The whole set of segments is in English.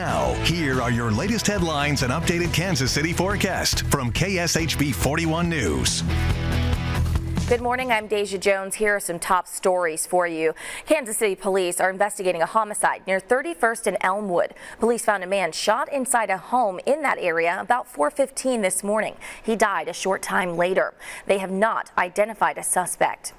Now, here are your latest headlines and updated Kansas City forecast from KSHB 41 News. Good morning, I'm Deja Jones. Here are some top stories for you. Kansas City police are investigating a homicide near 31st and Elmwood. Police found a man shot inside a home in that area about 4.15 this morning. He died a short time later. They have not identified a suspect.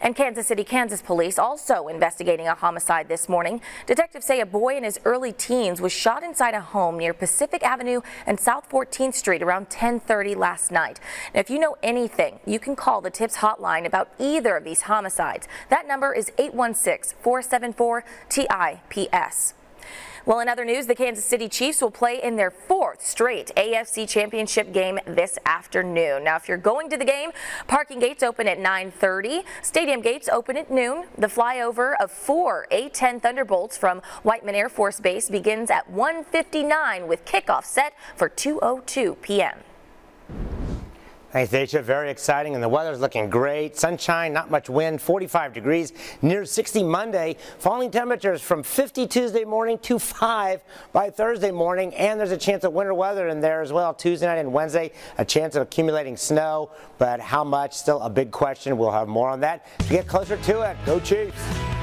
And Kansas City, Kansas police also investigating a homicide this morning. Detectives say a boy in his early teens was shot inside a home near Pacific Avenue and South 14th Street around 1030 last night. Now, if you know anything, you can call the TIPS hotline about either of these homicides. That number is 816-474-TIPS. Well, in other news, the Kansas City Chiefs will play in their fourth straight AFC Championship game this afternoon. Now, if you're going to the game, parking gates open at 9.30. Stadium gates open at noon. The flyover of four A-10 Thunderbolts from Whiteman Air Force Base begins at 1.59 with kickoff set for 2.02 p.m. Thanks, Deja. Very exciting, and the weather's looking great. Sunshine, not much wind, 45 degrees, near 60 Monday. Falling temperatures from 50 Tuesday morning to 5 by Thursday morning, and there's a chance of winter weather in there as well. Tuesday night and Wednesday, a chance of accumulating snow, but how much, still a big question. We'll have more on that to get closer to it. Go Chiefs!